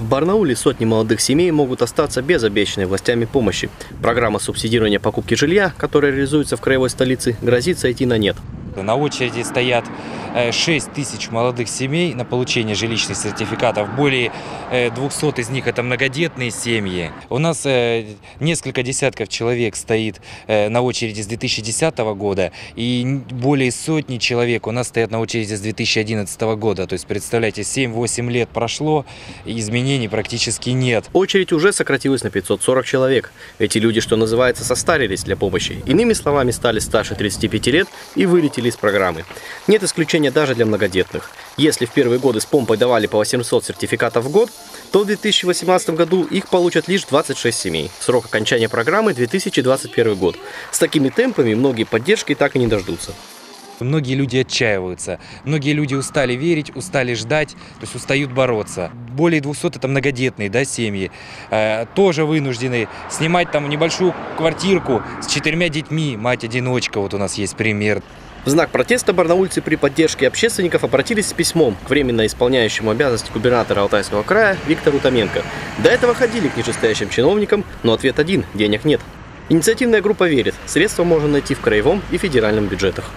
В Барнауле сотни молодых семей могут остаться без обещанной властями помощи. Программа субсидирования покупки жилья, которая реализуется в краевой столице, грозит сойти на нет. На очереди стоят 6 тысяч молодых семей на получение жилищных сертификатов. Более 200 из них это многодетные семьи. У нас э, несколько десятков человек стоит э, на очереди с 2010 года и более сотни человек у нас стоят на очереди с 2011 года. То есть, представляете, 7-8 лет прошло, изменений практически нет. Очередь уже сократилась на 540 человек. Эти люди, что называется, состарились для помощи. Иными словами, стали старше 35 лет и вылетели из программы. Нет исключения даже для многодетных. Если в первые годы с помпой давали по 800 сертификатов в год, то в 2018 году их получат лишь 26 семей. Срок окончания программы 2021 год. С такими темпами многие поддержки так и не дождутся. Многие люди отчаиваются, многие люди устали верить, устали ждать, то есть устают бороться. Более 200 это многодетные да, семьи, э, тоже вынуждены снимать там небольшую квартирку с четырьмя детьми, мать-одиночка, вот у нас есть пример. В знак протеста барнаульцы при поддержке общественников обратились с письмом к временно исполняющему обязанности губернатора Алтайского края Виктору Томенко. До этого ходили к нижестоящим чиновникам, но ответ один – денег нет. Инициативная группа верит, средства можно найти в краевом и федеральном бюджетах.